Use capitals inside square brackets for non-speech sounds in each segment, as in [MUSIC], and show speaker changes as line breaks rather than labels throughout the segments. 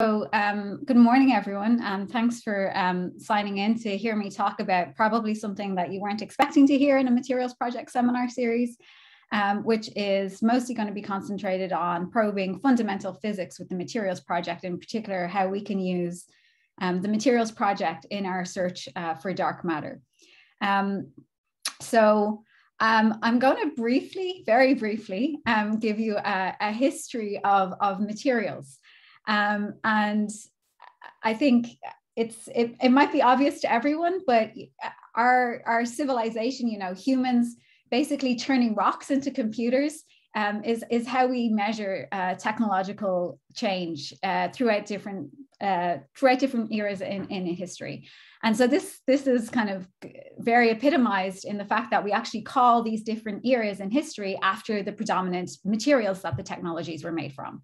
So, um, good morning, everyone, and thanks for um, signing in to hear me talk about probably something that you weren't expecting to hear in a materials project seminar series, um, which is mostly going to be concentrated on probing fundamental physics with the materials project, in particular, how we can use um, the materials project in our search uh, for dark matter. Um, so, um, I'm going to briefly, very briefly, um, give you a, a, history of, of materials. Um, and I think it's it, it might be obvious to everyone, but our our civilization, you know, humans basically turning rocks into computers um, is is how we measure uh, technological change uh, throughout different uh, throughout different eras in, in history. And so this this is kind of very epitomized in the fact that we actually call these different eras in history after the predominant materials that the technologies were made from.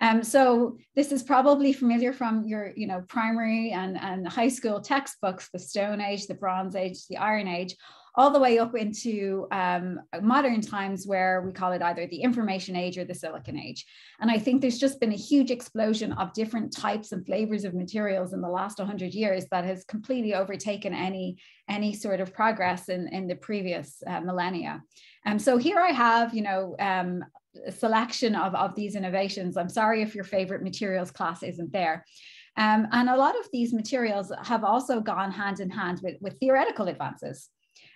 Um, so this is probably familiar from your, you know, primary and, and high school textbooks, the Stone Age, the Bronze Age, the Iron Age, all the way up into um, modern times where we call it either the information age or the silicon age. And I think there's just been a huge explosion of different types and flavors of materials in the last 100 years that has completely overtaken any, any sort of progress in, in the previous uh, millennia. Um, so here I have, you know, um, selection of, of these innovations. I'm sorry if your favorite materials class isn't there. Um, and a lot of these materials have also gone hand in hand with, with theoretical advances.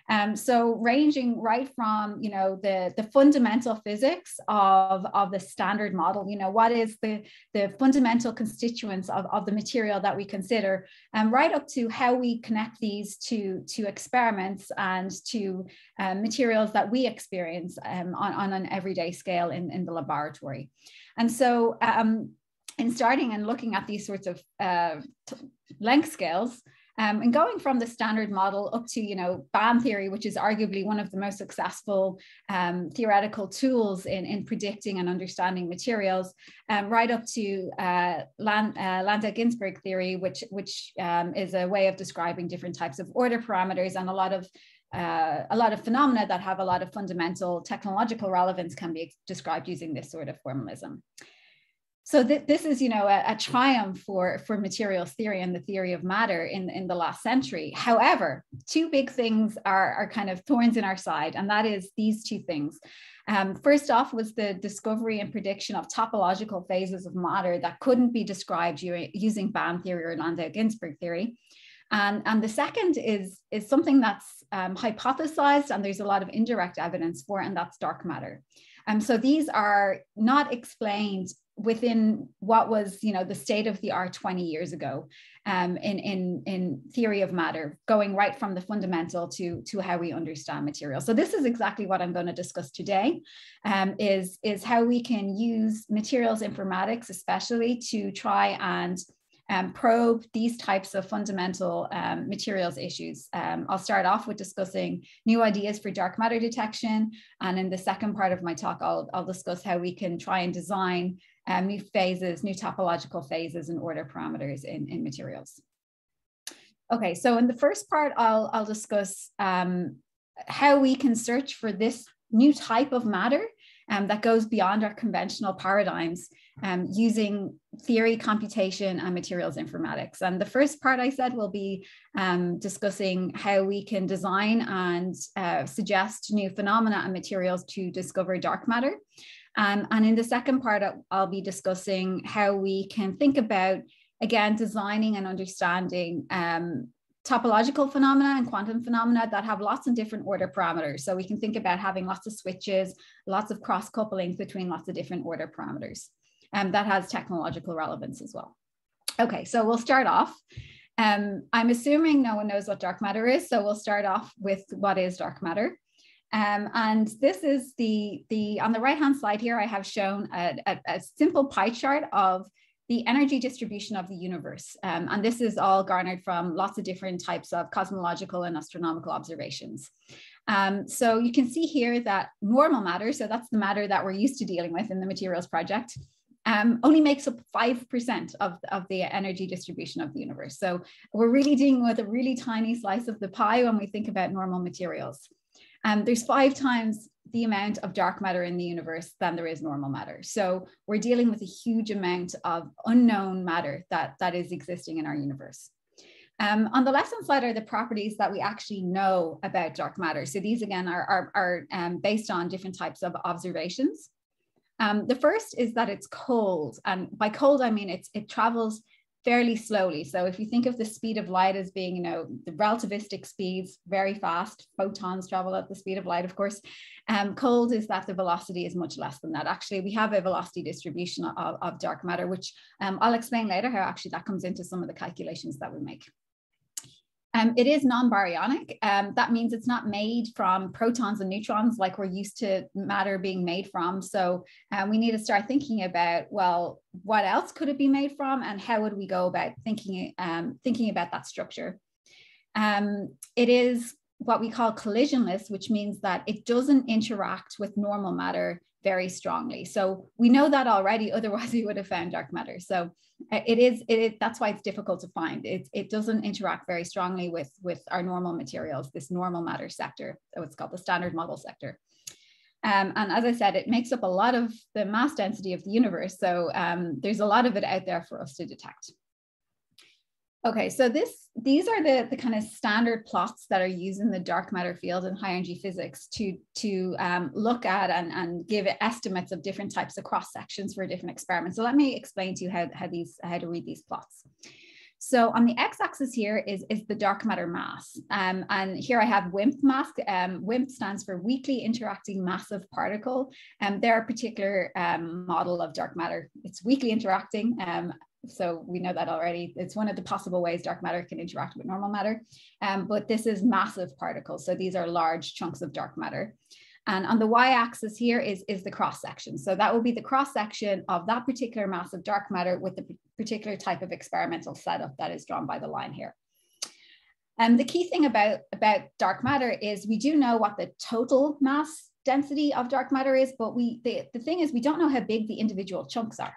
Um, so ranging right from, you know, the, the fundamental physics of, of the standard model, you know, what is the, the fundamental constituents of, of the material that we consider, and um, right up to how we connect these to, to experiments and to um, materials that we experience um, on, on an everyday scale in, in the laboratory. And so um, in starting and looking at these sorts of uh, length scales, um, and going from the standard model up to, you know, band theory, which is arguably one of the most successful um, theoretical tools in, in predicting and understanding materials, um, right up to uh, Land, uh, Landau-Ginzburg theory, which, which um, is a way of describing different types of order parameters and a lot of uh, a lot of phenomena that have a lot of fundamental technological relevance can be described using this sort of formalism so th- this is you know a, a, triumph for for materials theory and the theory of matter in in the last century. However two big things are are kind of thorns in our side and that is these two things. Um, first off was the discovery and prediction of topological phases of matter that couldn't be described using band theory or landau-ginzburg theory. And, and the second is, is something that's um, hypothesized and there's a lot of indirect evidence for, and that's dark matter. Um, so these are not explained within what was you know the state of the art 20 years ago um, in, in, in theory of matter going right from the fundamental to, to how we understand material. So this is exactly what i'm going to discuss today um, is, is how we can use materials informatics especially to try and um, probe these types of fundamental um, materials issues. Um, I'll start off with discussing new ideas for dark matter detection. And in the second part of my talk, I'll, I'll discuss how we can try and design um, new phases, new topological phases and order parameters in, in materials. Okay, so in the first part, I'll, I'll discuss um, how we can search for this new type of matter um, that goes beyond our conventional paradigms um, using theory, computation, and materials informatics. And the first part I said will be um, discussing how we can design and uh, suggest new phenomena and materials to discover dark matter. Um, and in the second part, I'll be discussing how we can think about, again, designing and understanding um, topological phenomena and quantum phenomena that have lots of different order parameters. So we can think about having lots of switches, lots of cross couplings between lots of different order parameters. And um, that has technological relevance as well. Okay, so we'll start off. Um, I'm assuming no one knows what dark matter is, so we'll start off with what is dark matter. Um, and this is the, the on the right hand side here, I have shown a, a, a simple pie chart of the energy distribution of the universe. Um, and this is all garnered from lots of different types of cosmological and astronomical observations. Um, so you can see here that normal matter, so that's the matter that we're used to dealing with in the materials project, um, only makes up 5% of, of the energy distribution of the universe. So we're really dealing with a really tiny slice of the pie when we think about normal materials. Um, there's five times the amount of dark matter in the universe than there is normal matter. So we're dealing with a huge amount of unknown matter that, that is existing in our universe. Um, on the left-hand side are the properties that we actually know about dark matter. So these again are, are, are um, based on different types of observations. Um, the first is that it's cold. And by cold, I mean it's, it travels fairly slowly. So if you think of the speed of light as being, you know, the relativistic speeds very fast, photons travel at the speed of light, of course. Um, cold is that the velocity is much less than that. Actually, we have a velocity distribution of, of dark matter, which um, I'll explain later how actually that comes into some of the calculations that we make. Um, it is non-baryonic. Um, that means it's not made from protons and neutrons like we're used to matter being made from. So um, we need to start thinking about, well, what else could it be made from and how would we go about thinking, um, thinking about that structure? Um, it is what we call collisionless, which means that it doesn't interact with normal matter very strongly. So we know that already, [LAUGHS] otherwise we would have found dark matter. So uh, it is, it, that's why it's difficult to find. It, it doesn't interact very strongly with, with our normal materials, this normal matter sector. So it's called the standard model sector. Um, and as I said, it makes up a lot of the mass density of the universe. So um, there's a lot of it out there for us to detect. Okay, so this these are the, the kind of standard plots that are used in the dark matter field in high energy physics to, to um, look at and, and give estimates of different types of cross sections for different experiments. So let me explain to you how, how, these, how to read these plots. So on the x-axis here is, is the dark matter mass. Um, and here I have WIMP mass. Um, WIMP stands for weakly interacting massive particle. And um, they're a particular um, model of dark matter. It's weakly interacting um, so we know that already. It's one of the possible ways dark matter can interact with normal matter. Um, but this is massive particles. So these are large chunks of dark matter. And on the y-axis here is, is the cross section. So that will be the cross section of that particular mass of dark matter with the particular type of experimental setup that is drawn by the line here. And um, the key thing about, about dark matter is we do know what the total mass density of dark matter is, but we the, the thing is we don't know how big the individual chunks are.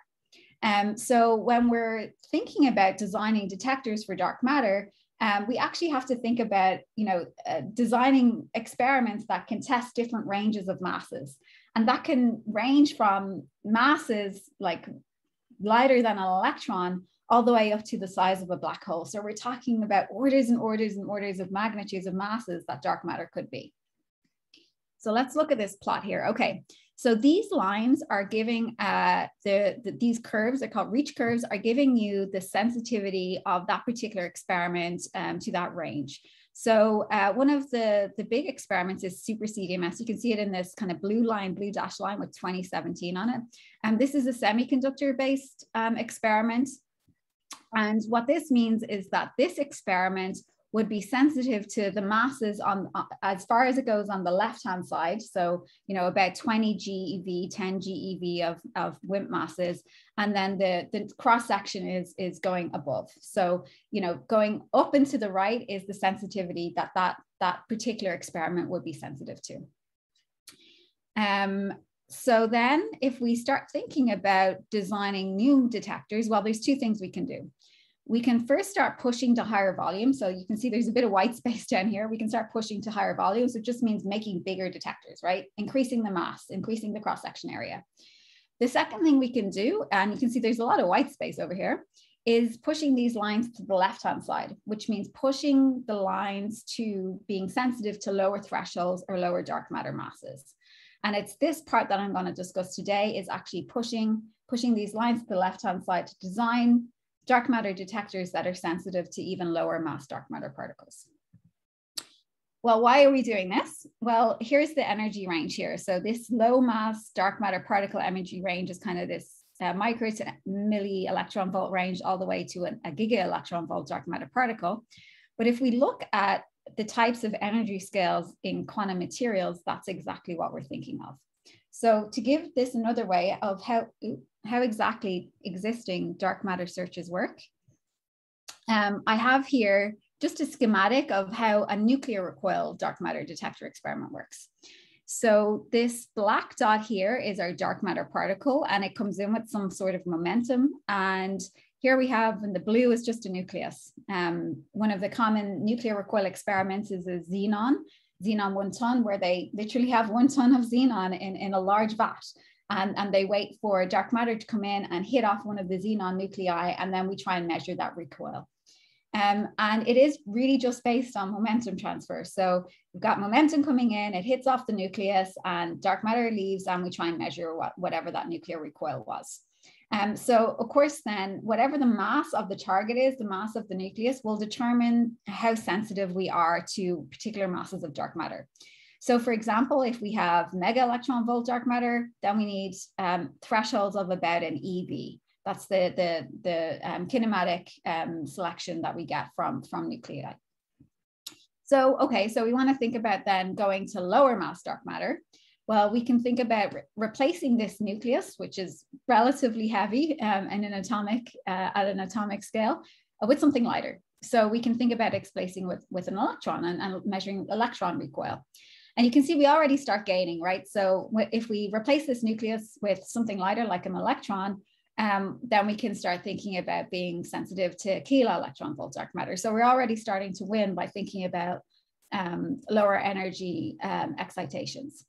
Um, so when we're thinking about designing detectors for dark matter, um, we actually have to think about, you know, uh, designing experiments that can test different ranges of masses. And that can range from masses like lighter than an electron all the way up to the size of a black hole. So we're talking about orders and orders and orders of magnitudes of masses that dark matter could be. So let's look at this plot here. Okay, so these lines are giving uh, the, the, these curves, they're called reach curves, are giving you the sensitivity of that particular experiment um, to that range. So uh, one of the, the big experiments is SuperCDMS. You can see it in this kind of blue line, blue dash line with 2017 on it. And this is a semiconductor-based um, experiment. And what this means is that this experiment would be sensitive to the masses on uh, as far as it goes on the left hand side. So you know about 20 GeV 10 GeV of, of WIMP masses. And then the, the cross section is is going above. So you know going up and to the right is the sensitivity that that that particular experiment would be sensitive to. Um, so then if we start thinking about designing new detectors well there's two things we can do we can first start pushing to higher volume. So you can see there's a bit of white space down here. We can start pushing to higher volumes, which just means making bigger detectors, right? Increasing the mass, increasing the cross-section area. The second thing we can do, and you can see there's a lot of white space over here, is pushing these lines to the left-hand side, which means pushing the lines to being sensitive to lower thresholds or lower dark matter masses. And it's this part that I'm going to discuss today is actually pushing, pushing these lines to the left-hand side to design dark matter detectors that are sensitive to even lower mass dark matter particles. Well, why are we doing this? Well, here's the energy range here. So this low mass dark matter particle energy range is kind of this uh, micro to milli electron volt range all the way to an, a giga electron volt dark matter particle. But if we look at the types of energy scales in quantum materials, that's exactly what we're thinking of. So to give this another way of how, how exactly existing dark matter searches work, um, I have here just a schematic of how a nuclear recoil dark matter detector experiment works. So this black dot here is our dark matter particle and it comes in with some sort of momentum. And here we have, and the blue is just a nucleus. Um, one of the common nuclear recoil experiments is a xenon xenon one ton, where they literally have one ton of xenon in, in a large vat. And, and they wait for dark matter to come in and hit off one of the xenon nuclei, and then we try and measure that recoil. Um, and it is really just based on momentum transfer. So we've got momentum coming in, it hits off the nucleus, and dark matter leaves, and we try and measure what, whatever that nuclear recoil was. Um, so of course, then whatever the mass of the target is, the mass of the nucleus will determine how sensitive we are to particular masses of dark matter. So for example, if we have mega electron volt dark matter, then we need um, thresholds of about an EV. That's the, the, the um, kinematic um, selection that we get from, from nuclei. So, okay, so we wanna think about then going to lower mass dark matter. Well, we can think about re replacing this nucleus, which is relatively heavy um, and an atomic, uh, at an atomic scale, uh, with something lighter. So we can think about displacing with, with an electron and, and measuring electron recoil. And you can see we already start gaining, right? So if we replace this nucleus with something lighter like an electron, um, then we can start thinking about being sensitive to kilo electron volt dark matter. So we're already starting to win by thinking about um, lower energy um, excitations.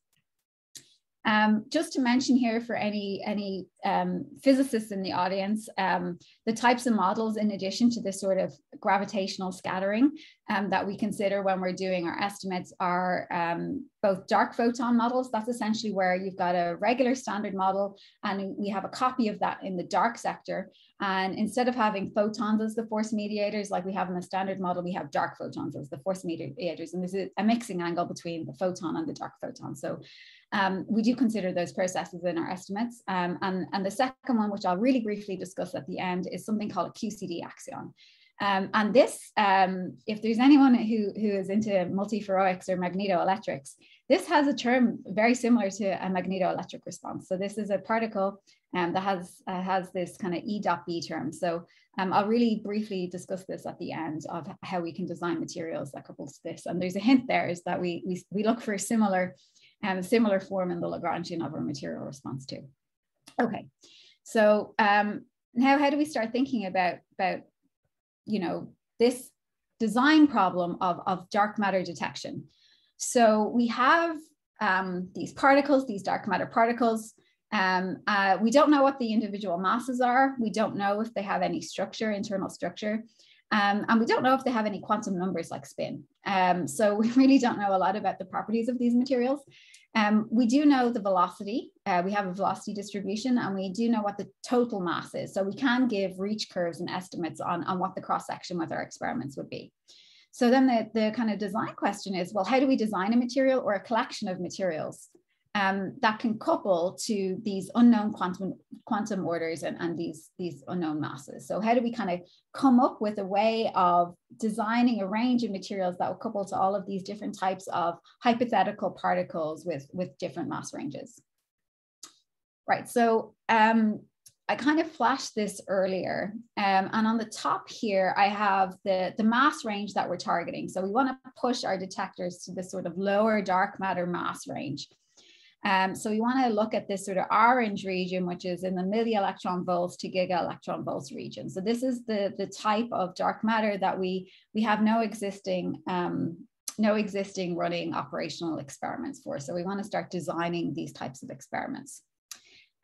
Um, just to mention here for any, any um, physicists in the audience, um, the types of models in addition to this sort of gravitational scattering um, that we consider when we're doing our estimates are um, both dark photon models. That's essentially where you've got a regular standard model and we have a copy of that in the dark sector. And instead of having photons as the force mediators, like we have in the standard model, we have dark photons as the force mediators. And there's a mixing angle between the photon and the dark photon. So um, we do consider those processes in our estimates. Um, and, and the second one, which I'll really briefly discuss at the end, is something called a QCD axion. Um, and this, um, if there's anyone who, who is into multiferroics or magnetoelectrics, this has a term very similar to a magnetoelectric response. So this is a particle um, that has, uh, has this kind of E dot B term. So um, I'll really briefly discuss this at the end of how we can design materials that couples this. And there's a hint there is that we, we, we look for similar and a similar form in the Lagrangian of our material response too. Okay, so um, now how do we start thinking about, about you know, this design problem of, of dark matter detection? So we have um, these particles, these dark matter particles. Um, uh, we don't know what the individual masses are. We don't know if they have any structure, internal structure. Um, and we don't know if they have any quantum numbers like spin. Um, so [LAUGHS] we really don't know a lot about the properties of these materials. Um, we do know the velocity. Uh, we have a velocity distribution and we do know what the total mass is. So we can give reach curves and estimates on, on what the cross section with our experiments would be. So then the, the kind of design question is, well, how do we design a material or a collection of materials um, that can couple to these unknown quantum quantum orders and, and these, these unknown masses. So how do we kind of come up with a way of designing a range of materials that will couple to all of these different types of hypothetical particles with, with different mass ranges? Right, so um, I kind of flashed this earlier. Um, and on the top here, I have the, the mass range that we're targeting. So we want to push our detectors to this sort of lower dark matter mass range. Um, so we want to look at this sort of orange region, which is in the milli electron volts to giga electron volts region. So this is the, the type of dark matter that we, we have no existing, um, no existing running operational experiments for. So we want to start designing these types of experiments.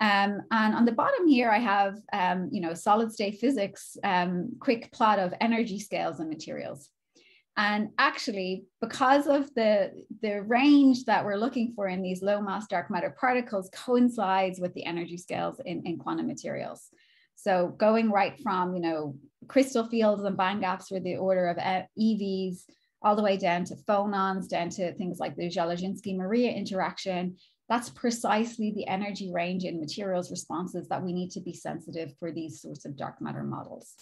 Um, and on the bottom here, I have, um, you know, solid state physics, um, quick plot of energy scales and materials. And actually, because of the, the range that we're looking for in these low mass dark matter particles coincides with the energy scales in, in quantum materials. So going right from, you know, crystal fields and band gaps for the order of EVs, all the way down to phonons, down to things like the Dzyaloshinskii-Moriya interaction, that's precisely the energy range in materials responses that we need to be sensitive for these sorts of dark matter models.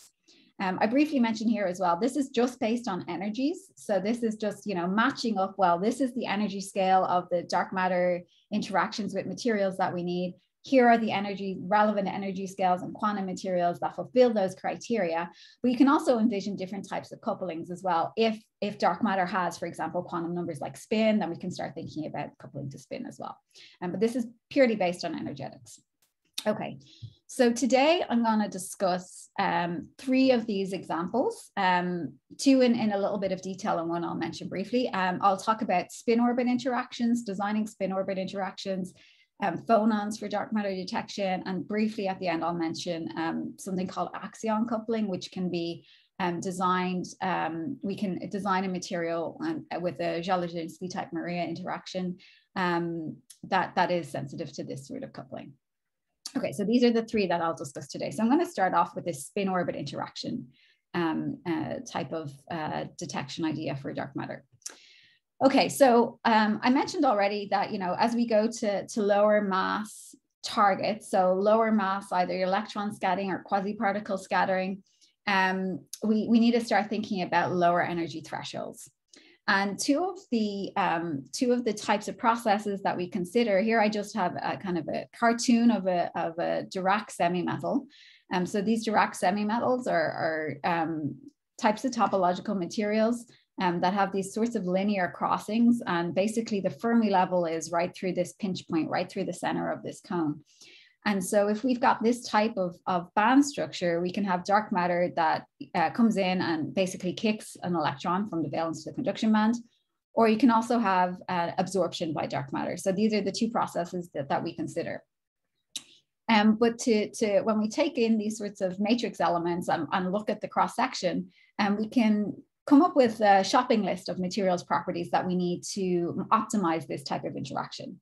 Um, I briefly mentioned here as well, this is just based on energies. So this is just, you know, matching up, well, this is the energy scale of the dark matter interactions with materials that we need. Here are the energy, relevant energy scales and quantum materials that fulfill those criteria. But you can also envision different types of couplings as well. If, if dark matter has, for example, quantum numbers like spin, then we can start thinking about coupling to spin as well. Um, but this is purely based on energetics. Okay, So today I'm going to discuss um, three of these examples, um, two in, in a little bit of detail and one I'll mention briefly. Um, I'll talk about spin orbit interactions, designing spin orbit interactions, um, phonons for dark matter detection, and briefly at the end I'll mention um, something called axion coupling, which can be um, designed, we can design a material with a Dzyaloshinskii type Moriya interaction that, that is sensitive to this sort of coupling. Okay, so these are the three that I'll discuss today. So I'm going to start off with this spin orbit interaction um, uh, type of uh, detection idea for dark matter. Okay, so um, I mentioned already that, you know, as we go to, to lower mass targets, so lower mass, either electron scattering or quasi-particle scattering, um, we, we need to start thinking about lower energy thresholds. And two of the um, two of the types of processes that we consider here, I just have a kind of a cartoon of a, of a Dirac semi-metal. Um, so these Dirac semi-metals are, are um, types of topological materials um, that have these sorts of linear crossings. And basically the Fermi level is right through this pinch point, right through the center of this cone. And so if we've got this type of, of band structure, we can have dark matter that uh, comes in and basically kicks an electron from the valence to the conduction band, or you can also have uh, absorption by dark matter. So these are the two processes that, that we consider. Um, but to, to when we take in these sorts of matrix elements and, and look at the cross section, um, we can come up with a shopping list of materials properties that we need to optimize this type of interaction.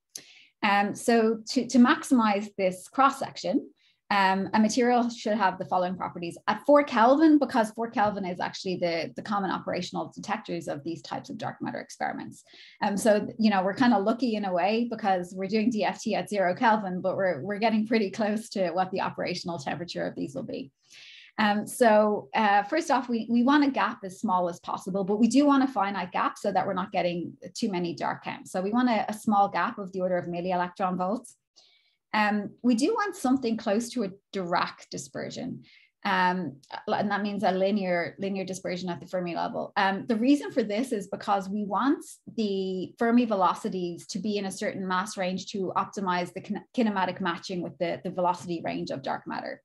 Um, so to, to maximize this cross section, um, a material should have the following properties at 4 Kelvin, because 4 Kelvin is actually the, the common operational detectors of these types of dark matter experiments. Um, so, you know, we're kind of lucky in a way because we're doing DFT at zero Kelvin, but we're, we're getting pretty close to what the operational temperature of these will be. Um, so uh, first off, we, we want a gap as small as possible, but we do want a finite gap so that we're not getting too many dark counts. So we want a, a small gap of the order of milli electron volts. Um, we do want something close to a Dirac dispersion. Um, and that means a linear linear dispersion at the Fermi level. Um, the reason for this is because we want the Fermi velocities to be in a certain mass range to optimize the kinematic matching with the, the velocity range of dark matter.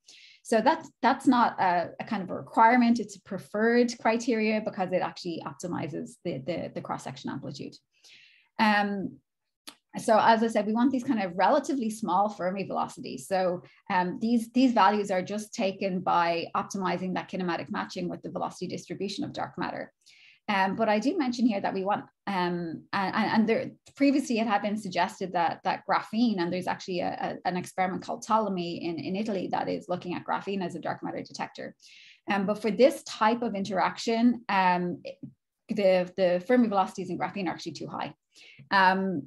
So that's that's not a, a, kind of a requirement. It's a preferred criteria because it actually optimizes the, the, the cross-section amplitude. Um, so as I said, we want these kind of relatively small Fermi velocities. So um, these, these values are just taken by optimizing that kinematic matching with the velocity distribution of dark matter. Um, but I do mention here that we want, um, and, and there, previously it had been suggested that that graphene, and there's actually a, a, an experiment called Ptolemy in, in Italy that is looking at graphene as a dark matter detector. Um, but for this type of interaction, um, the, the Fermi velocities in graphene are actually too high. Um,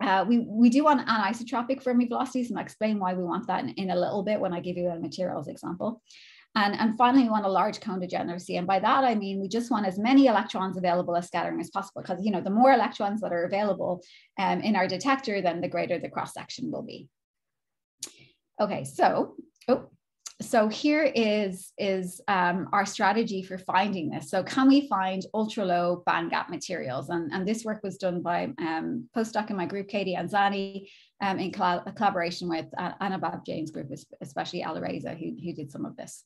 uh, we, we do want anisotropic Fermi velocities, and I'll explain why we want that in, in a little bit when I give you a materials example. And, and finally, we want a large cone degeneracy. And by that, I mean, we just want as many electrons available as scattering as possible, because, you know, the more electrons that are available um, in our detector, then the greater the cross section will be. Okay, so, oh, so here is, is um, our strategy for finding this. So can we find ultra low band gap materials? And, and this work was done by um, postdoc in my group, Katie Inzani, um, in collaboration with uh, Anubhav Jain's group, especially Alireza, who, who did some of this.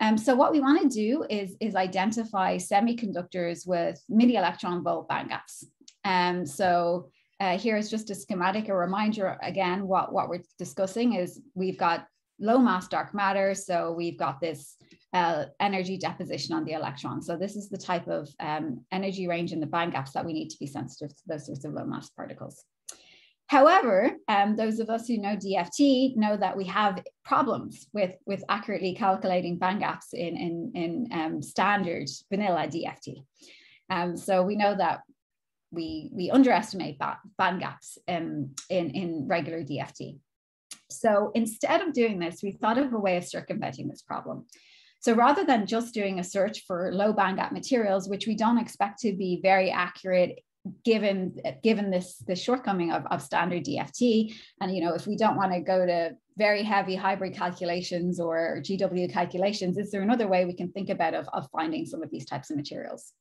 Um, so what we want to do is, is identify semiconductors with milli electron volt band gaps. Um, so uh, here is just a schematic, a reminder again, what, what we're discussing is we've got low mass dark matter. So we've got this uh, energy deposition on the electron. So this is the type of um, energy range in the band gaps that we need to be sensitive to those sorts of low mass particles. However, um, those of us who know DFT know that we have problems with, with accurately calculating band gaps in, in, in um, standard vanilla DFT. Um, so we know that we, we underestimate band gaps um, in, in regular DFT. So instead of doing this, we thought of a way of circumventing this problem. So rather than just doing a search for low band gap materials, which we don't expect to be very accurate given given this this shortcoming of, of standard DFT and you know if we don't want to go to very heavy hybrid calculations or GW calculations is there another way we can think about of, of finding some of these types of materials?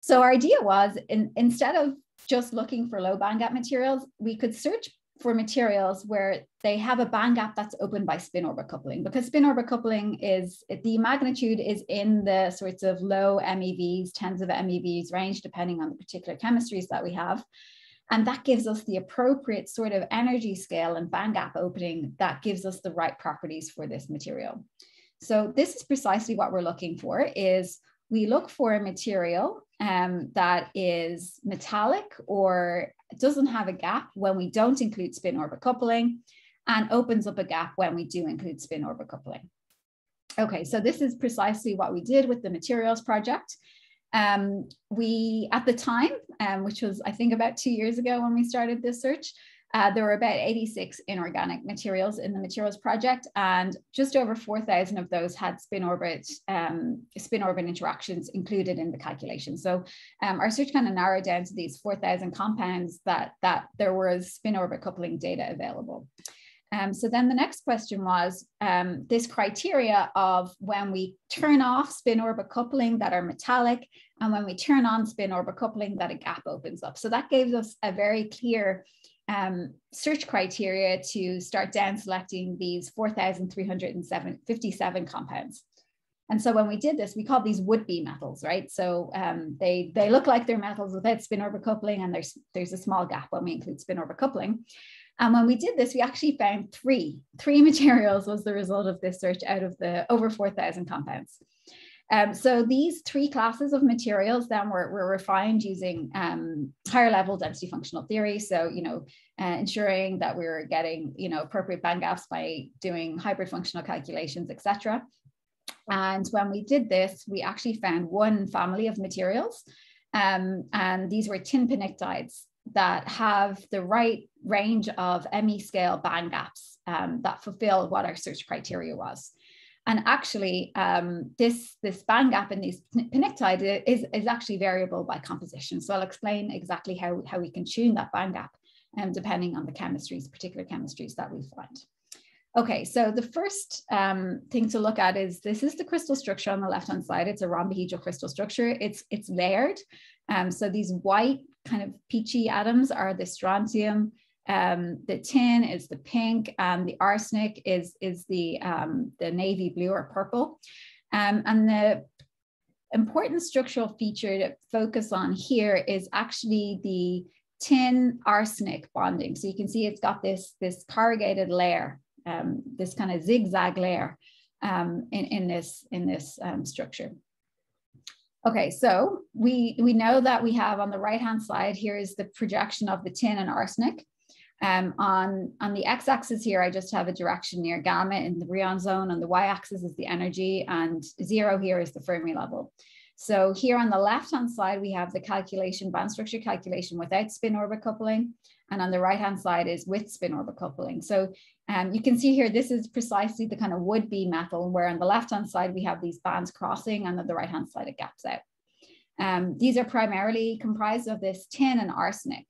So our idea was in, instead of just looking for low band gap materials we could search for materials where they have a band gap that's opened by spin orbit coupling because spin orbit coupling is the magnitude is in the sorts of low MeVs, tens of MeVs range, depending on the particular chemistries that we have. And that gives us the appropriate sort of energy scale and band gap opening that gives us the right properties for this material. So this is precisely what we're looking for is we look for a material um, that is metallic or doesn't have a gap when we don't include spin orbit coupling and opens up a gap when we do include spin orbit coupling. Okay, so this is precisely what we did with the materials project. Um, we, at the time, um, which was I think about two years ago when we started this search, uh, there were about 86 inorganic materials in the materials project, and just over 4,000 of those had spin orbit um, spin orbit interactions included in the calculation. So um, our search kind of narrowed down to these 4,000 compounds that that there was spin orbit coupling data available. Um, so then the next question was um, this criteria of when we turn off spin orbit coupling that are metallic and when we turn on spin orbit coupling that a gap opens up. So that gave us a very clear um, search criteria to start down selecting these 4,357 compounds. And so when we did this, we called these would-be metals, right? So um, they, they look like they're metals without spin orbit coupling, and there's, there's a small gap when we include spin orbit coupling. And when we did this, we actually found three, three [LAUGHS] materials was the result of this search out of the over 4,000 compounds. Um, so these three classes of materials then were, were refined using um, higher level density functional theory. So, you know, uh, ensuring that we were getting, you know, appropriate band gaps by doing hybrid functional calculations, etc. And when we did this, we actually found one family of materials. Um, and these were tin pnictides that have the right range of ME scale band gaps um, that fulfill what our search criteria was. And actually, um, this, this band gap in these pnictide is, is actually variable by composition. So I'll explain exactly how, how we can tune that band gap um, depending on the chemistries, particular chemistries that we find. Okay, so the first um, thing to look at is this is the crystal structure on the left-hand side. It's a rhombohedral crystal structure. It's, it's layered. Um, so these white kind of peachy atoms are the strontium, um, the tin is the pink, and the arsenic is, is the, um, the navy blue or purple. Um, and the important structural feature to focus on here is actually the tin arsenic bonding. So you can see it's got this, this corrugated layer, um, this kind of zigzag layer um, in, in this, in this um, structure. Okay, so we, we know that we have on the right-hand side, here is the projection of the tin and arsenic. Um, on, on the x-axis here, I just have a direction near gamma in the Brillouin zone. On the y-axis is the energy and zero here is the Fermi level. So here on the left-hand side, we have the calculation, band structure calculation without spin orbit coupling. And on the right-hand side is with spin orbit coupling. So um, you can see here, this is precisely the kind of would-be metal where on the left-hand side, we have these bands crossing and on the right-hand side, it gaps out. Um, these are primarily comprised of this tin and arsenic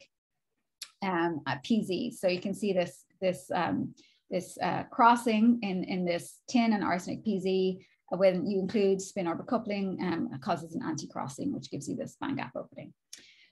um, at PZ. So you can see this, this, um, this uh, crossing in, in this tin and arsenic PZ uh, when you include spin orbit coupling um, causes an anti-crossing, which gives you this band gap opening.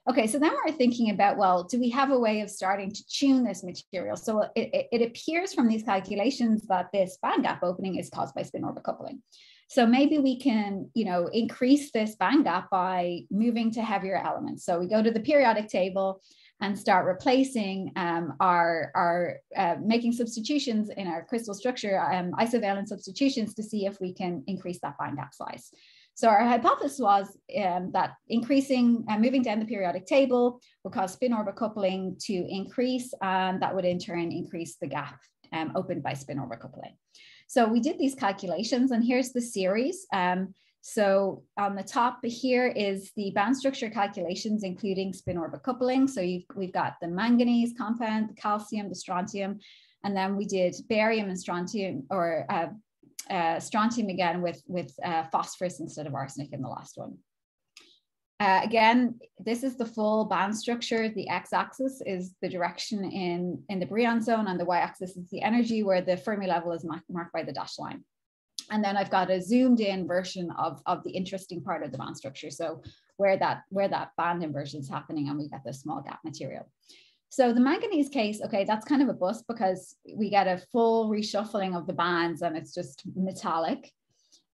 Okay, so then we're thinking about, well, do we have a way of starting to tune this material? So it, it, appears from these calculations that this band gap opening is caused by spin orbit coupling. So maybe we can, you know, increase this band gap by moving to heavier elements. So we go to the periodic table and start replacing um, our, our uh, making substitutions in our crystal structure, um, isovalent substitutions to see if we can increase that band gap size. So our hypothesis was um, that increasing and uh, moving down the periodic table will cause spin orbit coupling to increase, and that would in turn increase the gap um, opened by spin orbit coupling. So we did these calculations, and here's the series. Um, so on the top here is the band structure calculations, including spin orbit coupling. So we've got the magnesium compound, the calcium, the strontium, and then we did barium and strontium or uh, uh, strontium again with, with uh, phosphorus instead of arsenic in the last one. Uh, again, this is the full band structure. The x-axis is the direction in, in the Brillouin zone and the y-axis is the energy where the Fermi level is marked by the dashed line. And then I've got a zoomed in version of, of the interesting part of the band structure. So where that, where that band inversion is happening and we get the small gap material. So the magnesium case, okay, that's kind of a bust because we get a full reshuffling of the bands and it's just metallic.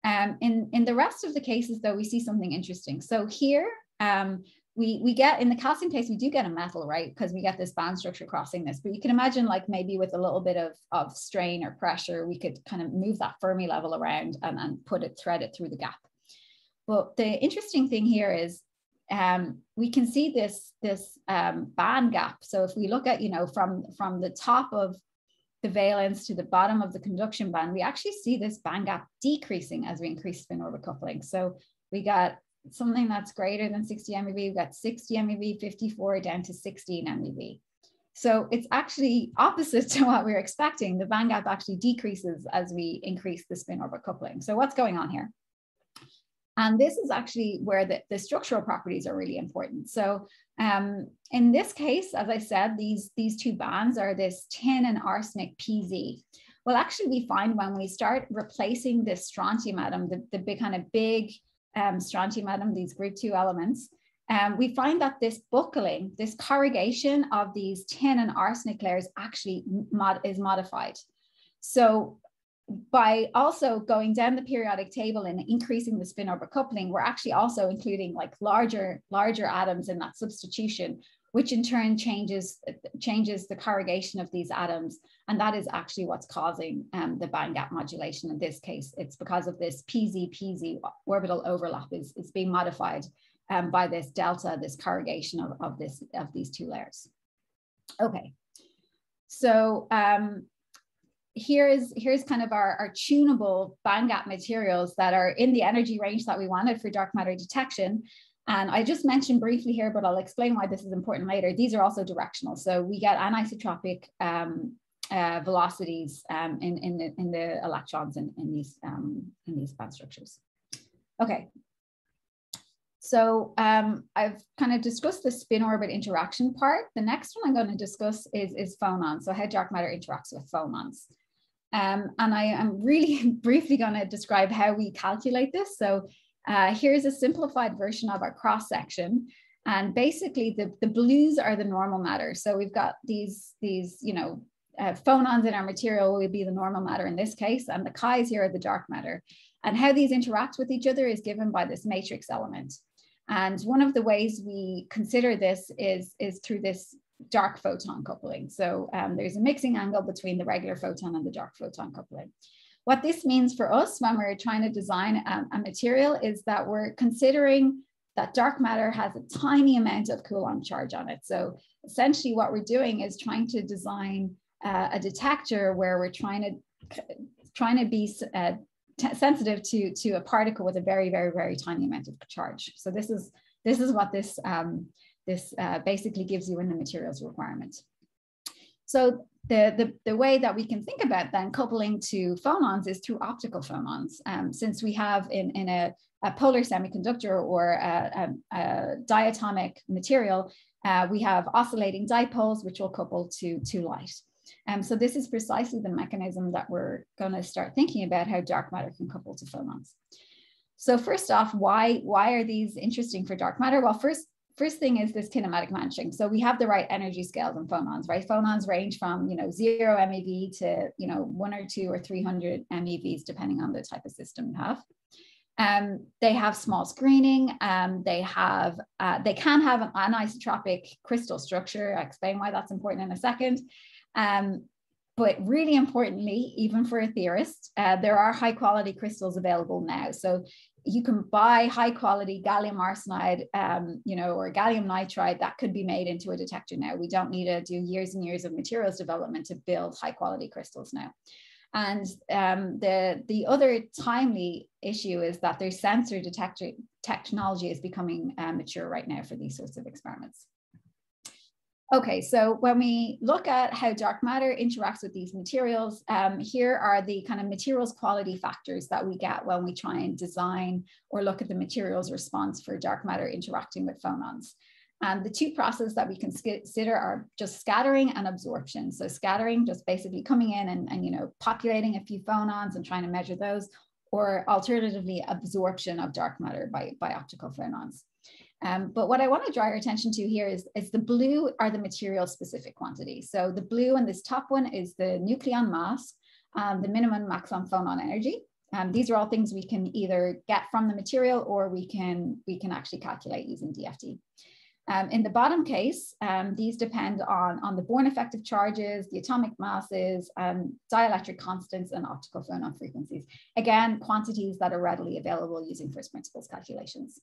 Um, in, in the rest of the cases, though, we see something interesting. So here, um, we, we get in the calcium case, we do get a metal, right? Because we get this band structure crossing this. But you can imagine, like maybe with a little bit of, of strain or pressure, we could kind of move that Fermi level around and, and put it, thread it through the gap. But the interesting thing here is um, we can see this, this um, band gap. So if we look at, you know, from, from the top of the valence to the bottom of the conduction band, we actually see this band gap decreasing as we increase spin orbit coupling. So we got something that's greater than 60 MeV, we've got 60 MeV, 54 down to 16 MeV. So it's actually opposite [LAUGHS] to what we are expecting. The band gap actually decreases as we increase the spin orbit coupling. So what's going on here? And this is actually where the, the structural properties are really important. So um, in this case, as I said, these, these two bands are this tin and arsenic PZ. Well, actually we find when we start replacing this strontium atom, the, the big kind of big um, strontium these group two elements, um, we find that this buckling, this corrugation of these tin and arsenic layers actually mod is modified. So by also going down the periodic table and increasing the spin orbit coupling, we're actually also including like larger, larger atoms in that substitution, which in turn changes, changes the corrugation of these atoms. And that is actually what's causing um, the band gap modulation. In this case, it's because of this PZ-PZ orbital overlap is, is being modified um, by this delta, this corrugation of, of, this, of these two layers. Okay, so um, here is here's kind of our, our tunable band gap materials that are in the energy range that we wanted for dark matter detection. And I just mentioned briefly here, but I'll explain why this is important later. These are also directional. So we get anisotropic um, uh, velocities um, in, in, the, in the electrons in, in, these, um, in these band structures. Okay. So um, I've kind of discussed the spin orbit interaction part. The next one I'm going to discuss is, is phonons. So how dark matter interacts with phonons. Um, and I am really [LAUGHS] briefly going to describe how we calculate this. So uh, here's a simplified version of our cross section. And basically the, the blues are the normal matter. So we've got these, these you know, uh, phonons in our material will be the normal matter in this case, and the chi's here are the dark matter. And how these interact with each other is given by this matrix element. And one of the ways we consider this is, is through this dark photon coupling. So um, there's a mixing angle between the regular photon and the dark photon coupling. What this means for us when we're trying to design a, material is that we're considering that dark matter has a tiny amount of Coulomb charge on it. So essentially what we're doing is trying to design uh, a detector where we're trying to trying to be uh, sensitive to, to a particle with a very, very, very tiny amount of charge. So this is, this is what this um, this uh, basically gives you in the materials requirement. So the, the, the, way that we can think about then coupling to phonons is through optical phonons. Um, since we have in, in a, a polar semiconductor or a, a, a diatomic material, uh, we have oscillating dipoles, which will couple to, to light. Um, so this is precisely the mechanism that we're going to start thinking about how dark matter can couple to phonons. So first off, why, why are these interesting for dark matter? Well, first, first thing is this kinematic matching. So we have the right energy scales and phonons, right? Phonons range from, you know, zero MeV to, you know, one or two or 300 MeVs, depending on the type of system you have. Um, they have small screening. Um, they have, uh, they can have an anisotropic crystal structure. I'll explain why that's important in a second. Um, but really importantly, even for a theorist, uh, there are high quality crystals available now. So you can buy high quality gallium arsenide, um, you know, or gallium nitride that could be made into a detector now. We don't need to do years and years of materials development to build high quality crystals now. And um, the, the other timely issue is that their sensor detector technology is becoming uh, mature right now for these sorts of experiments. Okay, so when we look at how dark matter interacts with these materials, um, here are the kind of materials quality factors that we get when we try and design or look at the materials response for dark matter interacting with phonons. And the two processes that we consider are just scattering and absorption. So scattering, just basically coming in and, and you know populating a few phonons and trying to measure those, or alternatively absorption of dark matter by, by optical phonons. Um, but what I want to draw your attention to here is, is the blue are the material specific quantities. So the blue on this top one is the nucleon mass, um, the minimum maximum phonon energy. Um, these are all things we can either get from the material or we can, we can actually calculate using DFT. Um, in the bottom case, um, these depend on, on the Born effective charges, the atomic masses, um, dielectric constants, and optical phonon frequencies. Again, quantities that are readily available using first principles calculations.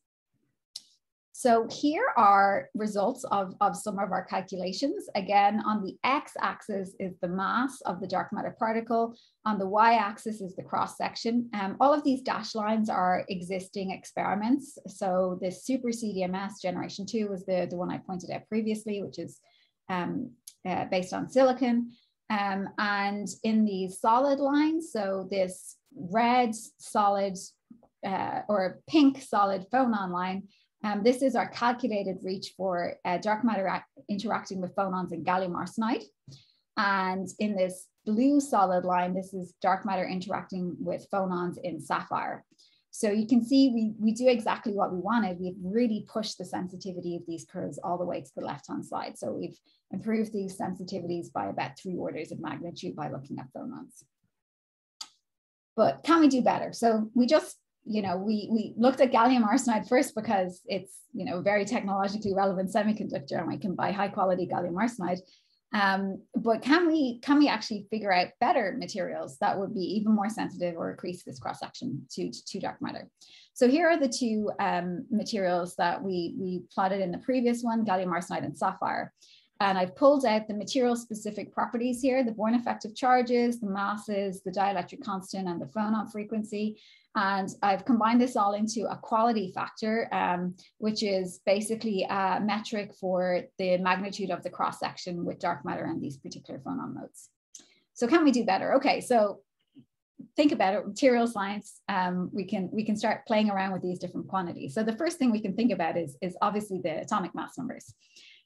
So here are results of, of some of our calculations. Again, on the x-axis is the mass of the dark matter particle. On the y-axis is the cross-section. Um, all of these dashed lines are existing experiments. So the SuperCDMS generation two was the, the one I pointed out previously, which is um, uh, based on silicon. Um, and in these solid lines, so this red solid uh, or pink solid phonon line um, this is our calculated reach for uh, dark matter interacting with phonons in gallium arsenide. And in this blue solid line, this is dark matter interacting with phonons in sapphire. So you can see we, we do exactly what we wanted. We've really pushed the sensitivity of these curves all the way to the left-hand side. So we've improved these sensitivities by about three orders of magnitude by looking at phonons. But can we do better? So we just you know, we, we looked at gallium arsenide first because it's, you know, very technologically relevant semiconductor and we can buy high quality gallium arsenide. Um, but can we can we actually figure out better materials that would be even more sensitive or increase this cross section to, to, to, dark matter? So here are the two um, materials that we, we plotted in the previous one, gallium arsenide and sapphire. And I've pulled out the material specific properties here, the Born effective charges, the masses, the dielectric constant, and the phonon frequency. And I've combined this all into a quality factor, um, which is basically a metric for the magnitude of the cross section with dark matter and these particular phonon modes. So can we do better? Okay, so think about it, material science, um, we can we can start playing around with these different quantities. So the first thing we can think about is, is obviously the atomic mass numbers.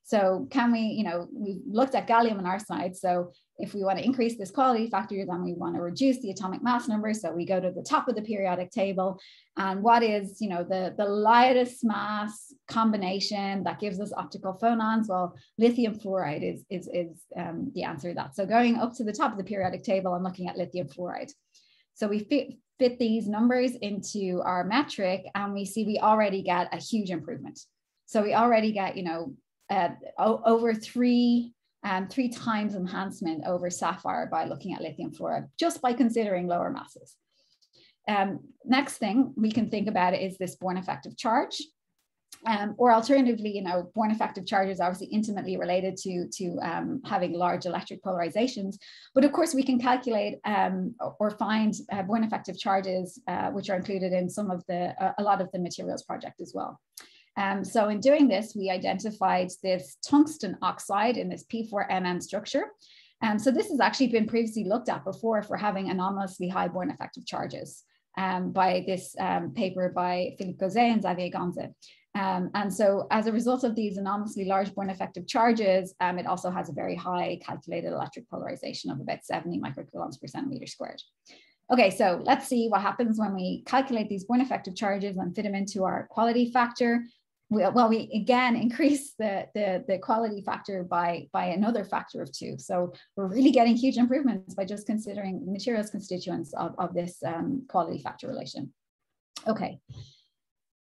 So can we, you know, we looked at gallium on our arsenide. So if we want to increase this quality factor, then we want to reduce the atomic mass number. So we go to the top of the periodic table. And what is, you know, the, the lightest mass combination that gives us optical phonons? Well, lithium fluoride is, is, is um, the answer to that. So going up to the top of the periodic table, I'm looking at lithium fluoride. So we fit, fit these numbers into our metric and we see we already get a huge improvement. So we already get, you know, uh, over three um, three times enhancement over sapphire by looking at lithium fluoride, just by considering lower masses. Um, next thing we can think about is this Born effective charge. Um, or alternatively, you know, Born effective charge is obviously intimately related to, to um, having large electric polarizations. But of course, we can calculate um, or find uh, Born effective charges, uh, which are included in some of the, uh, a lot of the materials project as well. Um, so in doing this, we identified this tungsten oxide in this P4MM structure. Um, so this has actually been previously looked at before for having anomalously high Born effective charges um, by this um, paper by Philippe Ghosez and Xavier Gonze. Um, and so as a result of these anomalously large Born effective charges, um, it also has a very high calculated electric polarization of about 70 microcoulombs per centimeter squared. Okay, so let's see what happens when we calculate these Born effective charges and fit them into our quality factor we, well, we again [LAUGHS] increase the, the, the quality factor by, by another factor of two. So we're really getting huge improvements by just considering materials constituents of, of this um, quality factor relation. Okay.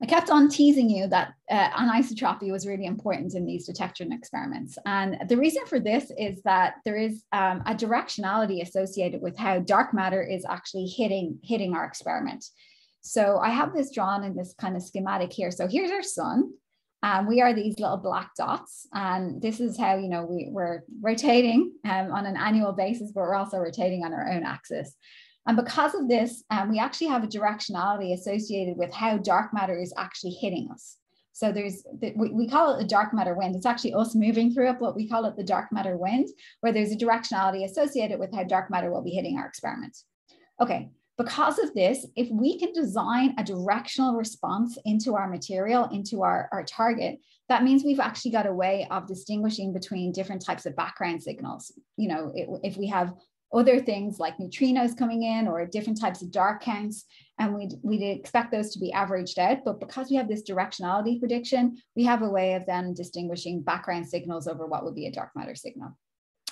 I kept on teasing you that uh, anisotropy was really important in these detection experiments. And the reason for this is that there is um, a directionality associated with how dark matter is actually hitting, hitting our experiment. So I have this drawn in this kind of schematic here. So here's our sun. Um, we are these little black dots, and this is how you know we, we're rotating um, on an annual basis, but we're also rotating on our own axis. And because of this, um, we actually have a directionality associated with how dark matter is actually hitting us. So there's, we, we call it the dark matter wind. It's actually us moving through it, but we call it the dark matter wind, where there's a directionality associated with how dark matter will be hitting our experiment. Okay, because of this, if we can design a directional response into our material, into our, our target, that means we've actually got a way of distinguishing between different types of background signals. You know, it, if we have other things like neutrinos coming in or different types of dark counts, and we'd, we'd expect those to be averaged out. But because we have this directionality prediction, we have a way of then distinguishing background signals over what would be a dark matter signal.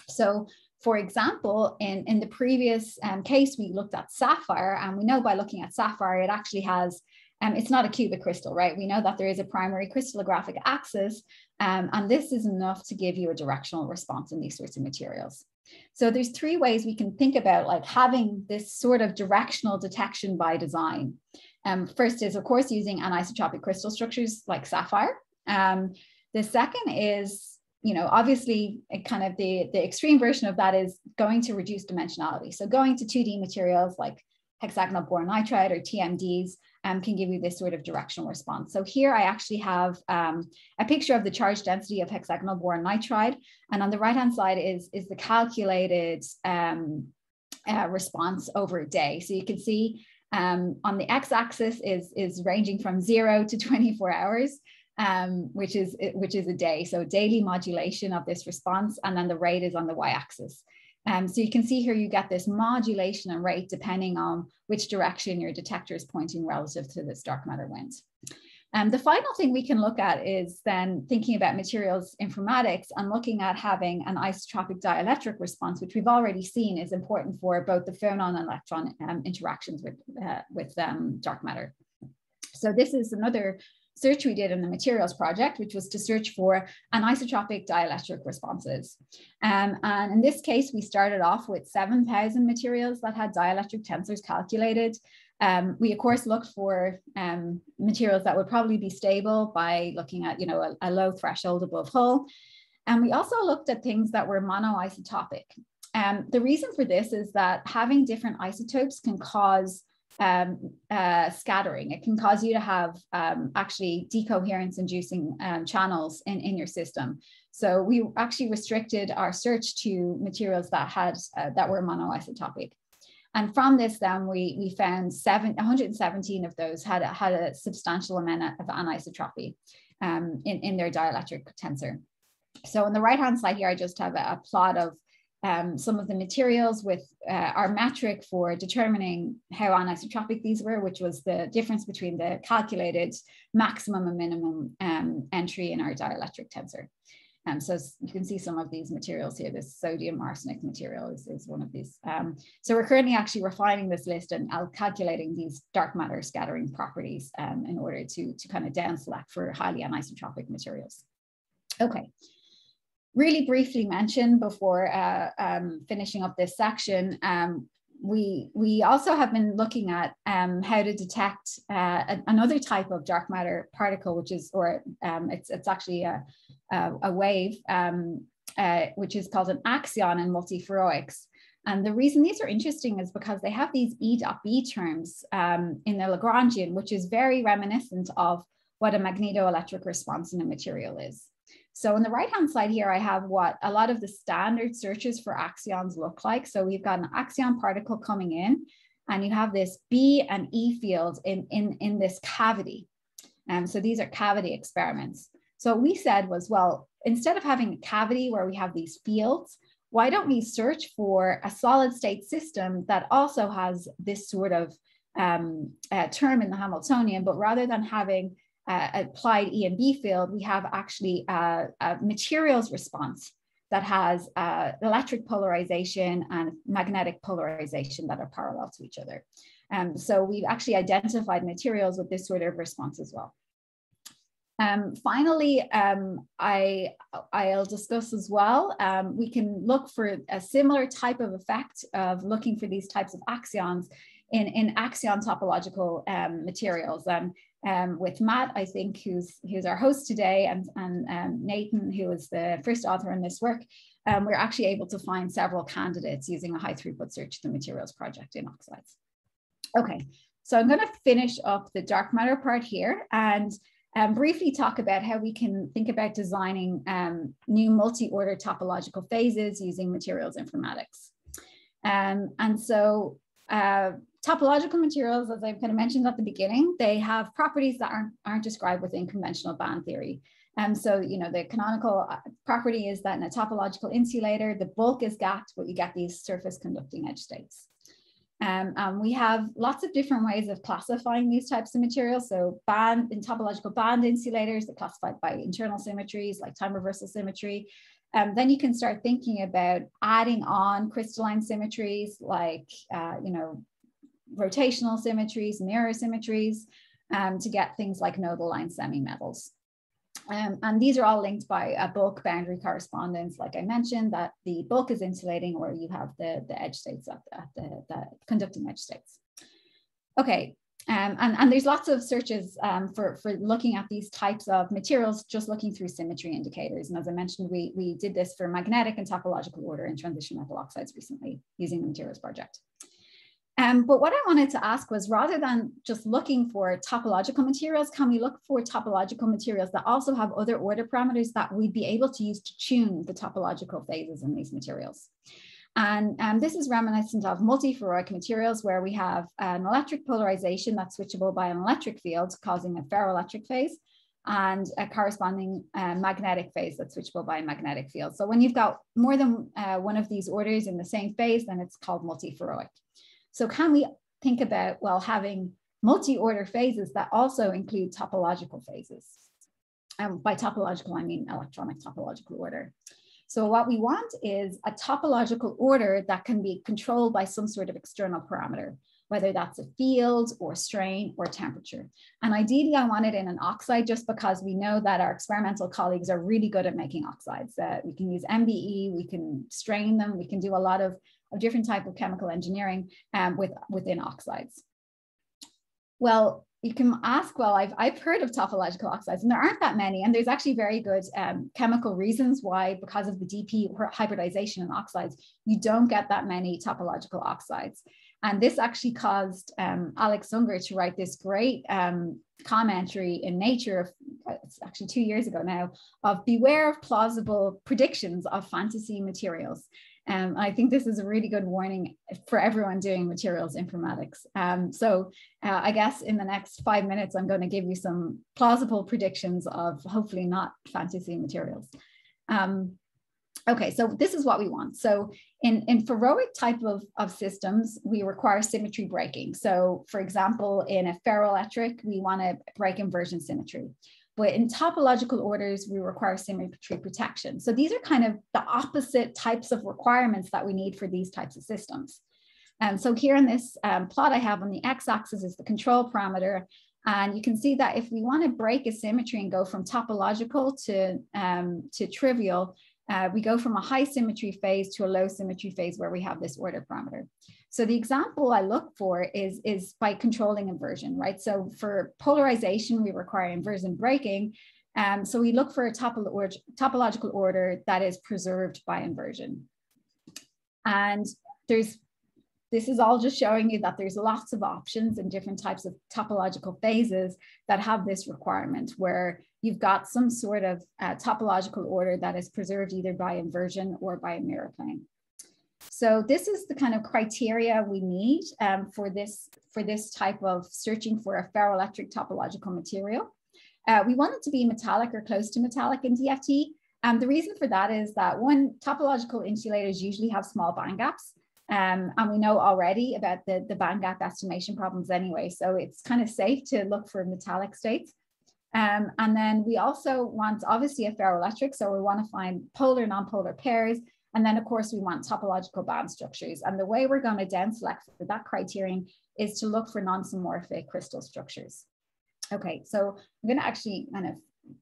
So for example, in, in the previous um, case, we looked at sapphire, and we know by looking at sapphire, it actually has, um, it's not a cubic crystal, right? We know that there is a primary crystallographic axis, um, and this is enough to give you a directional response in these sorts of materials. So there's three ways we can think about like having this sort of directional detection by design. Um, first is, of course, using anisotropic crystal structures like sapphire. Um, the second is, you know, obviously kind of the, the extreme version of that is going to reduce dimensionality. So going to 2D materials like hexagonal boron nitride or TMDs um, can give you this sort of directional response. So here I actually have um, a picture of the charge density of hexagonal boron nitride. And on the right-hand side is, is the calculated um, uh, response over a day. So you can see um, on the x-axis is, is ranging from zero to 24 hours. Um, which is which is a day. So daily modulation of this response, and then the rate is on the y-axis. Um, so you can see here you get this modulation and rate depending on which direction your detector is pointing relative to this dark matter wind. Um, the final thing we can look at is then thinking about materials informatics and looking at having anisotropic dielectric response, which we've already seen is important for both the phonon and electron um, interactions with, uh, with um, dark matter. So this is another search we did in the materials project, which was to search for anisotropic dielectric responses. Um, and in this case, we started off with 7,000 materials that had dielectric tensors calculated. Um, we of course looked for um, materials that would probably be stable by looking at, you know, a, a low threshold above Hull. And we also looked at things that were monoisotopic. Um, the reason for this is that having different isotopes can cause um, uh, scattering. It can cause you to have um, actually decoherence inducing um, channels in, in your system. So we actually restricted our search to materials that had uh, that were monoisotopic. And from this, then we, we found seven, 117 of those had, had a substantial amount of anisotropy um, in, in their dielectric tensor. So on the right-hand side here, I just have a, a plot of um, some of the materials with uh, our metric for determining how anisotropic these were, which was the difference between the calculated maximum and minimum um, entry in our dielectric tensor. Um, so you can see some of these materials here. This sodium arsenic material is, is one of these. Um, so we're currently actually refining this list and calculating these dark matter scattering properties um, in order to, to kind of down select for highly anisotropic materials. Okay, really briefly mention before uh, um, finishing up this section, um, we, we also have been looking at um, how to detect uh, another type of dark matter particle, which is, or um, it's, it's actually a, a, a wave, um, uh, which is called an axion in multiferroics. And the reason these are interesting is because they have these E dot B terms um, in their Lagrangian, which is very reminiscent of what a magnetoelectric response in a material is. So on the right-hand side here, I have what a lot of the standard searches for axions look like. So we've got an axion particle coming in and you have this B and E fields in, in, in this cavity. Um, so these are cavity experiments. So what we said was, well, instead of having a cavity where we have these fields, why don't we search for a solid state system that also has this sort of um, uh, term in the Hamiltonian, but rather than having uh, applied E and B field, we have actually a, a materials response that has uh, electric polarization and magnetic polarization that are parallel to each other. Um, so we've actually identified materials with this sort of response as well. Um, finally, um, I, I'll discuss as well, um, we can look for a similar type of effect of looking for these types of axions in, in axion topological um, materials. Um, with Matt, I think, who's, who's our host today, and, and um, Nathan, who was the first author in this work, um, we're actually able to find several candidates using a high throughput search of the materials project in oxides. Okay, so I'm going to finish up the dark matter part here and um, briefly talk about how we can think about designing um, new multi-order topological phases using materials informatics. Um, and so uh, topological materials, as I kind of mentioned at the beginning, they have properties that aren't, aren't described within conventional band theory. Um, so, you know, the canonical uh, property is that in a topological insulator, the bulk is gapped, but you get these surface conducting edge states. Um, um, we have lots of different ways of classifying these types of materials. So band in topological band insulators are classified by internal symmetries like time reversal symmetry. Um, then you can start thinking about adding on crystalline symmetries like, uh, you know, rotational symmetries, mirror symmetries um, to get things like nodal line semi-metals. Um, and these are all linked by a bulk boundary correspondence, like I mentioned, that the bulk is insulating or you have the, the edge states at the, at the, the conducting edge states. Okay, um, and, and there's lots of searches um, for, for looking at these types of materials, just looking through symmetry indicators. And as I mentioned, we, we did this for magnetic and topological order in transition metal oxides recently using the materials project. Um, but what I wanted to ask was rather than just looking for topological materials, can we look for topological materials that also have other order parameters that we'd be able to use to tune the topological phases in these materials? And um, this is reminiscent of multiferroic materials where we have an electric polarization that's switchable by an electric field causing a ferroelectric phase and a corresponding uh, magnetic phase that's switchable by a magnetic field. So when you've got more than uh, one of these orders in the same phase, then it's called multiferroic. So can we think about, well, having multi-order phases that also include topological phases? Um, by topological, I mean electronic topological order. So what we want is a topological order that can be controlled by some sort of external parameter, whether that's a field or strain or temperature. And ideally I want it in an oxide just because we know that our experimental colleagues are really good at making oxides. Uh, we can use MBE, we can strain them, we can do a lot of of different type of chemical engineering um, with, within oxides. Well, you can ask, well, I've, I've heard of topological oxides and there aren't that many. And there's actually very good um, chemical reasons why, because of the DP hybridization in oxides, you don't get that many topological oxides. And this actually caused um, Alex Zunger to write this great um, commentary in Nature, of, it's actually two years ago now, of beware of plausible predictions of fantasy materials. Um, I think this is a really good warning for everyone doing materials informatics. Um, so uh, I guess in the next five minutes, I'm going to give you some plausible predictions of hopefully not fantasy materials. Um, okay, so this is what we want. So in, in ferroic type of, of systems, we require symmetry breaking. So for example, in a ferroelectric, we want to break inversion symmetry. But in topological orders, we require symmetry protection. So these are kind of the opposite types of requirements that we need for these types of systems. And so here in this um, plot I have on the x-axis is the control parameter. And you can see that if we want to break a symmetry and go from topological to, um, to trivial, uh, we go from a high symmetry phase to a low symmetry phase where we have this order parameter. So the example I look for is, is by controlling inversion, right? So for polarization, we require inversion breaking. Um, so we look for a topological order that is preserved by inversion. And there's, this is all just showing you that there's lots of options and different types of topological phases that have this requirement where you've got some sort of uh, topological order that is preserved either by inversion or by a mirror plane. So this is the kind of criteria we need um, for, this, for this type of searching for a ferroelectric topological material. Uh, we want it to be metallic or close to metallic in DFT. Um, the reason for that is that one, topological insulators usually have small band gaps. Um, and we know already about the, the band gap estimation problems anyway. So it's kind of safe to look for metallic states. Um, and then we also want obviously a ferroelectric. So we want to find polar nonpolar pairs and then of course we want topological band structures. And the way we're going to down select for that criterion is to look for non-symmorphic crystal structures. Okay, so I'm going to actually kind of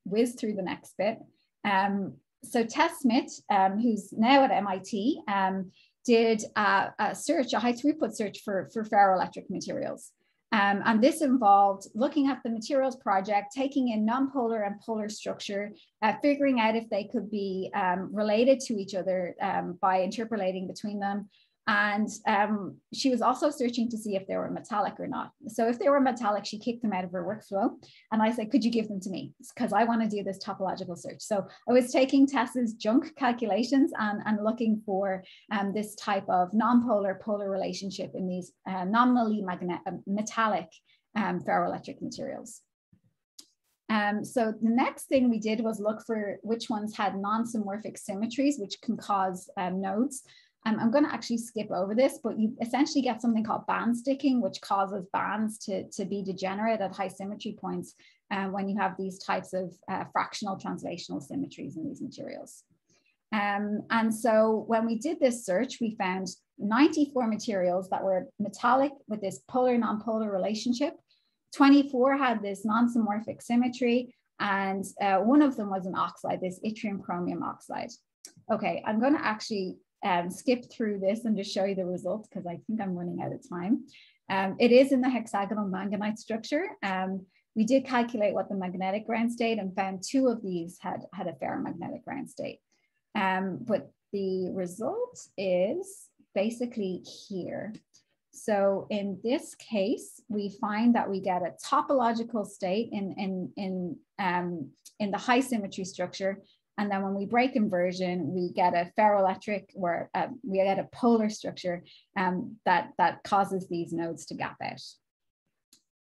whiz through the next bit. Um, so Tess Smidt, um, who's now at MIT, um, did a, a, search, a high throughput search for, for ferroelectric materials. Um, and this involved looking at the materials project, taking in nonpolar and polar structure, uh, figuring out if they could be um, related to each other um, by interpolating between them, and um, she was also searching to see if they were metallic or not. So if they were metallic, she kicked them out of her workflow. And I said, could you give them to me? Because I want to do this topological search. So I was taking Tess's junk calculations and, and looking for um, this type of non-polar polar relationship in these uh, nominally magnet uh, metallic um, ferroelectric materials. Um, so the next thing we did was look for which ones had non-symmorphic symmetries, which can cause um, nodes. Um, I'm going to actually skip over this, but you essentially get something called band sticking, which causes bands to, to be degenerate at high symmetry points um, when you have these types of uh, fractional translational symmetries in these materials. Um, and so when we did this search, we found 94 materials that were metallic with this polar nonpolar relationship. 24 had this non-symmorphic symmetry, and uh, one of them was an oxide, this yttrium chromium oxide. Okay, I'm going to actually um, skip through this and just show you the results because I think I'm running out of time. Um, it is in the hexagonal manganite structure. Um, we did calculate what the magnetic ground state and found two of these had, had a ferromagnetic ground state. Um, but the result is basically here. So in this case, we find that we get a topological state in, in, in, um, in the high symmetry structure. And then when we break inversion, we get a ferroelectric where uh, we get a polar structure um, that, that causes these nodes to gap out.